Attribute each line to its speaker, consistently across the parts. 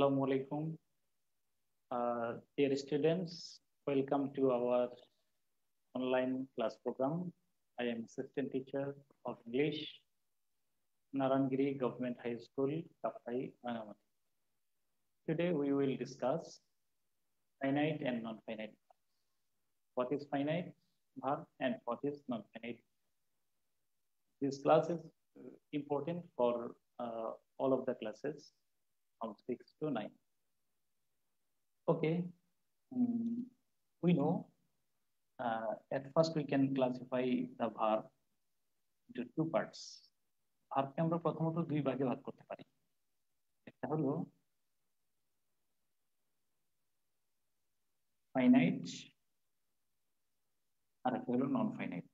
Speaker 1: Assalamu alaikum. Uh, dear students, welcome to our online class program. I am assistant teacher of English, Narangiri Government High School, Kapai, Rangamati. Today we will discuss finite and non-finite. What is finite verb and what is non-finite? This class is important for uh, all of the classes from 6 to 9. Okay, um, we know uh, at first we can classify the verb into two parts. ভার্বকে আমরা প্রথমত দুই ভাগে ভাগ করতে পারি একটা হলো finite আর একটা হলো নন ফাইনাইট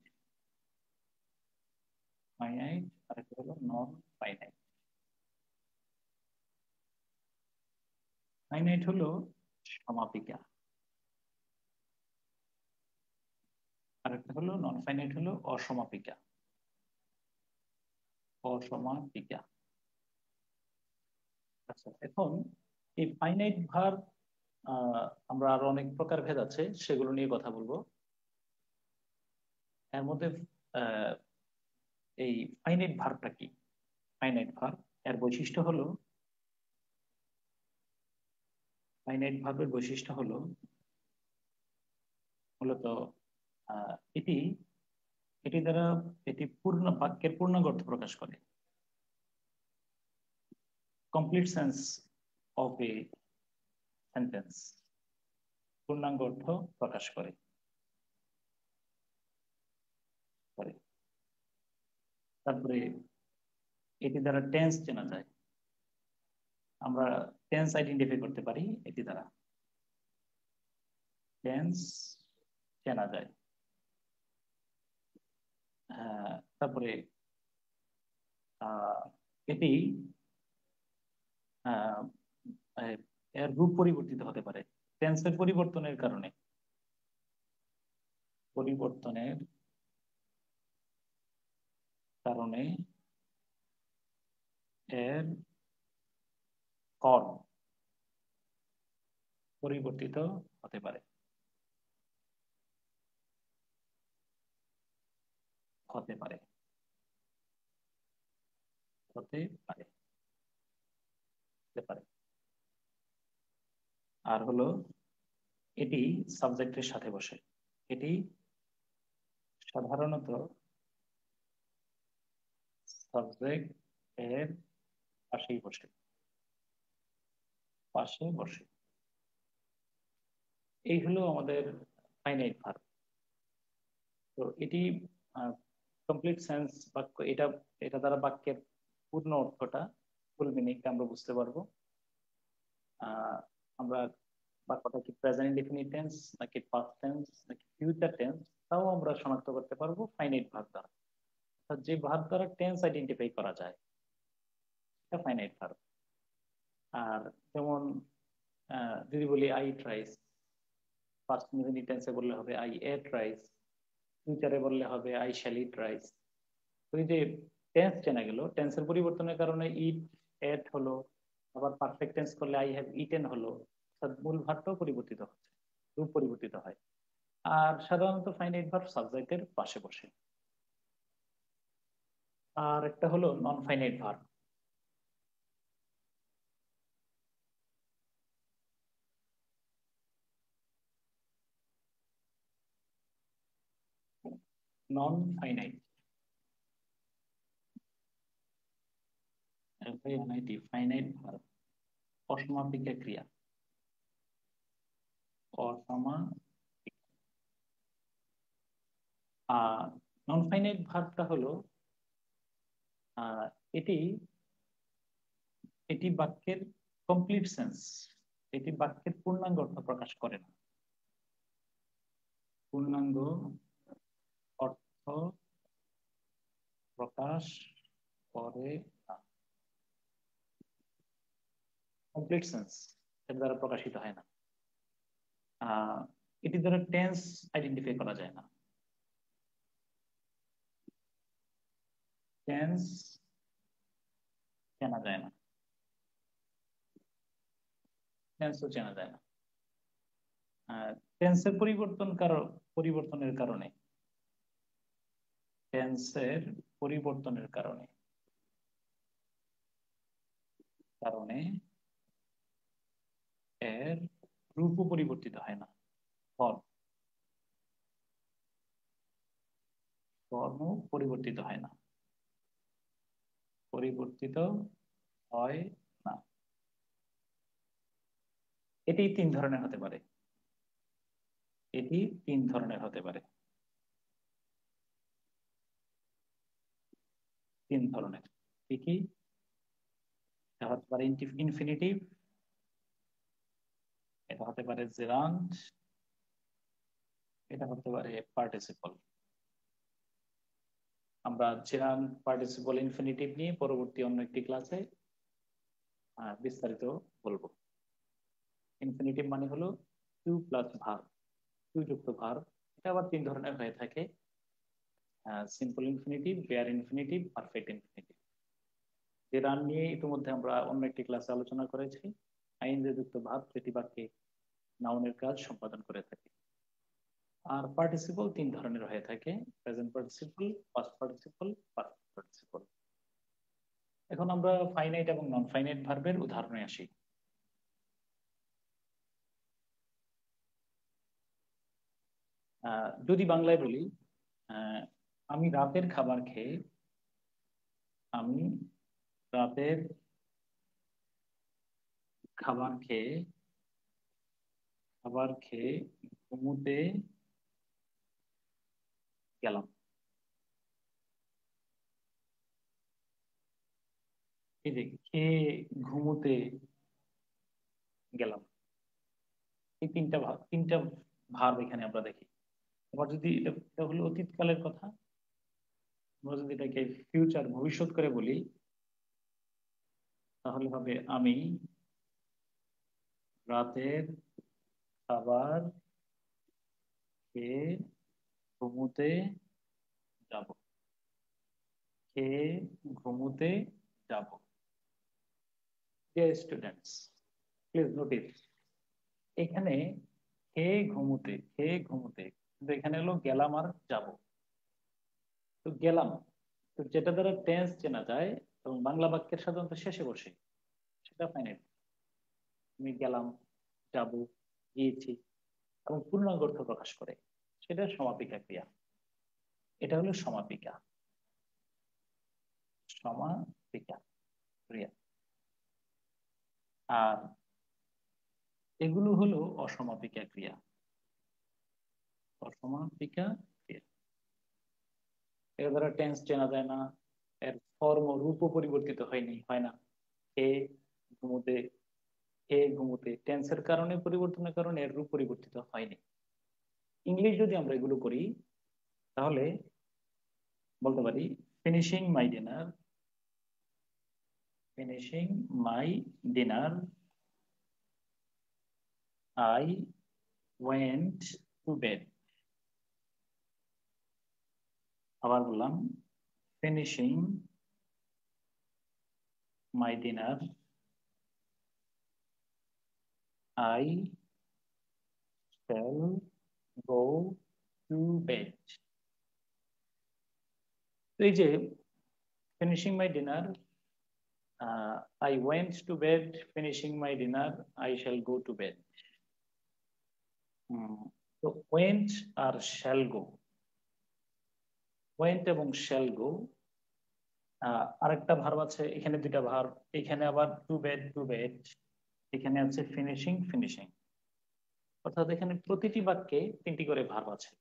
Speaker 1: ফাইনাইট আর একটা হলো নন ফাইনাইট ফাইনাইট হলো সমাপিকা। আর একটা হলো নন ফাইনাইট হলো অসমাপিকা। অসমাপিকা। আচ্ছা এখন এই ফাইনাইট ভার আমরা আরও অনেক প্রকার ভেদ আছে, সেগুলো নিয়ে কথা বলব। এর মধ্যে এই ফাইনাইট ভারটা কি? ফাইনাইট ভার, এর বৈশিষ্ট্য হলো ফাইনাইট ভার্বের বৈশিষ্ট্য হলো মূলত এটি এটি দ্বারা এটি পূর্ণ বাক্যের পূর্ণাঙ্গ অর্থ প্রকাশ করে। Complete sense of a sentence পূর্ণাঙ্গ অর্থ প্রকাশ করে। তারপরে এটি দ্বারা টেন্স চেনা যায়। আমরা টেন্স আইডেন্টিফাই করতে পারি, এটি দ্বারা। টেন্স চেনা যায়। তারপরে এটি এর রূপ পরিবর্তিত হতে পারে। টেন্সের পরিবর্তনের কারণে। পরিবর্তনের কারণে এর ফর্ম পরিবর্তিত হতে পারে। হতে পারে। হতে পারে। হতে পারে। আর হলো এটি সাবজেক্টের সাথে বসে। এটি সাধারণত সাবজেক্ট এর পাশেই বসে। পাশে বসে। এই হলো আমাদের ফাইনাইট ভার্ব। তো এটি কমপ্লিট সেন্স বাক্য, এটা এটা দ্বারা বাক্যের পূর্ণ অর্থটা ফুল মিনিংটা আমরা বুঝতে পারব। আমরা বাক্যটা কি প্রেজেন্ট ইনডিফিনিট টেন্স নাকি পাস্ট টেন্স নাকি ফিউচার টেন্স তাও আমরা শনাক্ত করতে পারব ফাইনাইট ভার্ব দ্বারা। যে ভার্ব দ্বারা টেন্স আইডেন্টিফাই করা যায়, এটা ফাইনাইট ভার্ব আর যেমন যদি বলি আই ট্রাইস ফার্স্ট ইনডিফিনিট টেন্সে বললে হবে আই এ ট্রাইস ফিউচারে বললে হবে আই শ্যাল ইট রাইস ওই যে টেন্স চেনা গেল টেন্সের পরিবর্তনের কারণে ইট এট হলো, আবার পারফেক্ট টেন্স করলে আই হ্যাভ ইটেন হলো মূল ভাবটাও পরিবর্তিত হচ্ছে, রূপ পরিবর্তিত হয়। আর সাধারণত ফাইনাইট ভার্ব সাবজেক্টের পাশে বসে। আর একটা হলো non finite verb non-finite. FINIT, finite verb. অসমাপিকা ক্রিয়া অসমাপিকা আর নন ফাইনাইট ভার্বটা হলো এটি এটি বাক্যের কমপ্লিট সেন্স এটি বাক্যের পূর্ণাঙ্গ অর্থ প্রকাশ করে না পূর্ণাঙ্গ প্রকাশ করে না। কমপ্লিট সেন্স দ্বারা প্রকাশিত হয় না। এটি দ্বারা টেন্স আইডেন্টিফাই করা যায় না। টেন্স জানা যায় না। টেন্সও চেনা যায় না। টেন্সের পরিবর্তন কারণ পরিবর্তনের কারণে। টেন্সের পরিবর্তনের কারণে। কারণে এর রূপও পরিবর্তিত হয় না। ফর্ম ফর্ম পরিবর্তিত হয় না। পরিবর্তিত হয় না। এটি তিন ধরনের হতে পারে। এটি তিন ধরনের হতে পারে। তিন ধরনের। কি কি? এটা হতে পারে ইনফিনিটিভ এটা হতে পারে জেরান্ট এটা হতে পারে পার্টিসিপল আমরা জেরান পার্টিসিপল ইনফিনিটিভ নিয়ে পরবর্তী অন্য একটি ক্লাসে বিস্তারিত বলব। ইনফিনিটিভ মানে হলো টু প্লাস ভার টু যুক্ত ভার এটা আবার তিন ধরনের হয়ে থাকে। Simple infinitive bare infinitive perfect infinitive যে রান নিয়ে ইতিমধ্যে আমরা অন্য একটি ক্লাসে আলোচনা করেছি আইন যুক্ত ভাব যেটি বাক্যে নাউনের কাজ সম্পাদন করে থাকে। আর পার্টিসিপল তিন ধরনের হয়ে থাকে present participle past participle past participle এখন আমরা ফাইনাইট এবং নন ফাইনাইট ভার্বের উদাহরণে আসি। যদি বাংলায় বলি আমি রাতের খাবার খেয়ে আমি রাতের খাবার খেয়ে খাবার খেয়ে ঘুমোতে গেলাম। এই যে খেয়ে ঘুমোতে গেলাম। এই তিনটা ভাব তিনটা ভাব এখানে আমরা দেখি। আবার যদি এটা হলো অতীতকালের কথা আমরা যদি এটাকে ফিউচার ভবিষ্যৎ করে বলি, তাহলে হবে আমি রাতের খাবার খেয়ে ঘুমোতে যাব। খেয়ে ঘুমোতে যাব। স্টুডেন্টস প্লিজ নোটিস এখানে খেয়ে ঘুমোতে খেয়ে ঘুমোতে, কিন্তু এখানে হলো গেলাম আর যাব। তো গেলাম। তো যেটা দ্বারা টেন্স চেনা যায়, এবং বাংলা বাক্যের সাধারণত শেষে বসে, সেটা ফাইনাইট আমি গেলাম, যাব, গিয়েছি, এবং পূর্ণাঙ্গ অর্থ প্রকাশ করে, সেটা সমাপিকা ক্রিয়া। এটা হলো সমাপিকা। সমাপিকা ক্রিয়া। আর এগুলো হলো অসমাপিকা ক্রিয়া। অসমাপিকা এর দ্বারা টেন্স চেনা যায় না। এর ফর্ম রূপও পরিবর্তিত হয়নি, হয় না। এ ঘুমোতে এ ঘুমোতে। টেন্সের কারণে, পরিবর্তনের কারণে এর রূপ পরিবর্তিত হয়নি। ইংলিশ যদি আমরা এগুলো করি, তাহলে বলতে পারি finishing my dinner finishing my dinner I went to bed আবার বললাম finishing my dinner I shall go to bed. এই যে finishing my dinner I went to bed finishing my dinner I shall go to bed তো went আর shall go Went এবং shall go আরেকটা verb আছে, এখানে দুইটা ভার্ব এখানে আবার টু বেড টু বেড এখানে আছে ফিনিশিং ফিনিশিং অর্থাৎ এখানে প্রতিটি বাক্যে তিনটি করে ভার্ব আছে।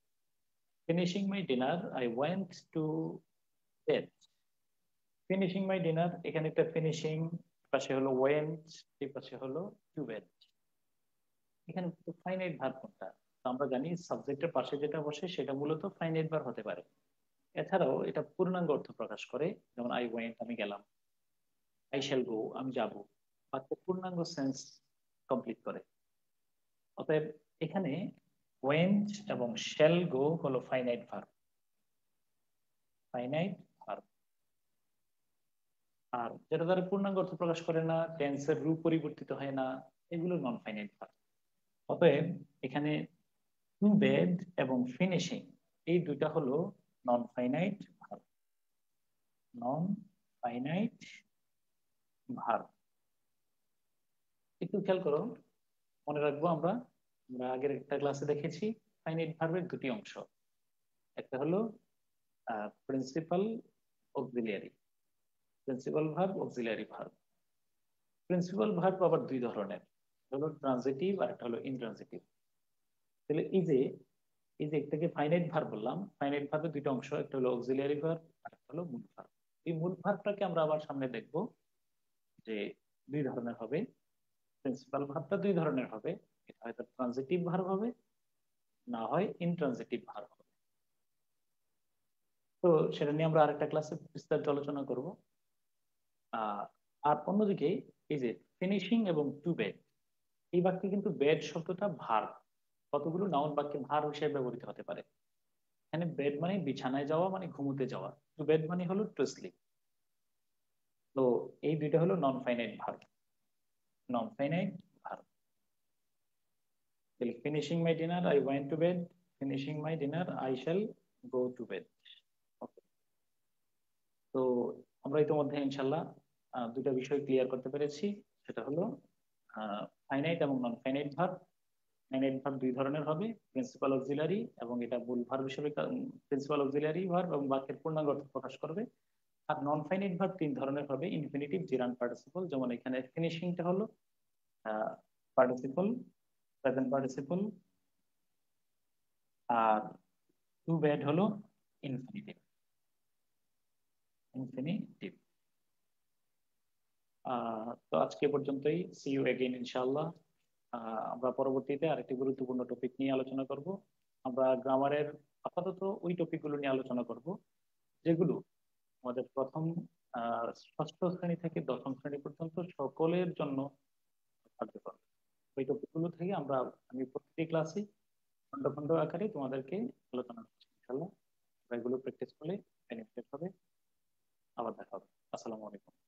Speaker 1: Finishing my dinner I went to bed finishing my dinner এখানে একটা ফিনিশিং পাশে হলো ওয়েন্ট এই পাশে হলো টু বেড এখানে ফাইনাইট ভার কোনটা? আমরা জানি সাবজেক্টের পাশে যেটা বসে, সেটা মূলত ফাইনাইট ভার হতে পারে। এছাড়াও এটা পূর্ণাঙ্গ অর্থ প্রকাশ করে, যেমন আই ওয়েন্ট আমি গেলাম আই শ্যাল গো আমি যাব বাক্যের পূর্ণাঙ্গ সেন্স কমপ্লিট করে। অতএব এখানে ওয়েন্ট এবং শ্যাল গো হলো ফাইনাইট ভার্ব ফাইনাইট ভার্ব আর যেটা দ্বারা পূর্ণাঙ্গ অর্থ প্রকাশ করে না টেন্সের রূপ পরিবর্তিত হয় না, এগুলো নন ফাইনাইট ভার্ব অতএব এখানে টু বেড এবং ফিনিশিং এই দুইটা হলো ভার্ব নন ফাইনাইট ভার্ব একটু খেয়াল করো, মনে রাখব আমরা আমরা আগের একটা ক্লাসে দেখেছি ফাইনাইট ভার্বের দুটি অংশ। একটা হলো principal auxiliary principal verb auxiliary verb principal verb আবার দুই ধরনের হলো ট্রানজিটিভ আর একটা হলো ইনট্রানজিটিভ তাহলে যে এই যে একটাকে ফাইনাইট ভার্ব বললাম ফাইনাইট ভার্বের দুইটা অংশ, একটা হলো অক্সিলিয়ারি ভার্ব আর একটা হলো মূল ভার্ব এই মূল ভার্বটাকে আমরা আবার সামনে দেখব যে দুই ধরনের হবে। প্রিন্সিপাল ভার্বটা দুই ধরনের হবে। এটা হয়তো ট্রানজিটিভ ভার্ব হবে, না হয় ইনট্রানজিটিভ ভার্ব হবে। তো সেটা নিয়ে আমরা আরেকটা ক্লাসে বিস্তারিত আলোচনা করব। আর অন্যদিকে এই যে ফিনিশিং এবং টু বেড এই বাক্যে কিন্তু বেড শব্দটা ভার কতগুলো নাউন বাক্যে ভার হিসেবে ব্যবহৃত হতে পারে? এখানে বেড মানে বিছানায় যাওয়া মানে ঘুমোতে যাওয়া। টু বেড মানে হলো টু স্লিপ তো এই দুইটা হলো non finite verb. Non finite verb finishing my dinner I went to bed finishing my dinner I shall go to bed তো আমরা ইতিমধ্যে ইনশাল্লাহ দুটা বিষয় ক্লিয়ার করতে পেরেছি। সেটা হলো ফাইনাইট এবং non finite verb finite verb দুই ধরনের হবে প্রিন্সিপাল অক্সিলারি এবং এটা মূল ভার্ব হিসেবে প্রিন্সিপাল অক্সিলারি ভার্ব এবং বাক্যের পূর্ণাঙ্গ অর্থ প্রকাশ করবে। আর নন ফাইনাইট ভার্ব তিন ধরনের হবে ইনফিনিটিভ জিরান পার্টিসিপল যেমন এখানে ফিনিশিংটা হলো পার্টিসিপল প্রেজেন্ট পার্টিসিপল আর টু ব্যাড হলো ইনফিনিটিভ ইনফিনিটিভ তো আজকে পর্যন্তই সি ইউ এগেইন ইনশাআল্লাহ। আমরা পরবর্তীতে আরেকটি গুরুত্বপূর্ণ টপিক নিয়ে আলোচনা করব। আমরা গ্রামারের আপাতত ওই টপিকগুলো নিয়ে আলোচনা করব, যেগুলো আমাদের প্রথম ষষ্ঠ শ্রেণি থেকে দশম শ্রেণি পর্যন্ত সকলের জন্য কার্যকর। ওই টপিকগুলো থেকে আমরা, আমি প্রতিটি ক্লাসে খণ্ড খণ্ড আকারে তোমাদেরকে আলোচনা করছি ইনশাল্লাহ এগুলো প্র্যাকটিস করলে বেনিফিট হবে, আবার দেখা হবে। আসসালামু আলাইকুম।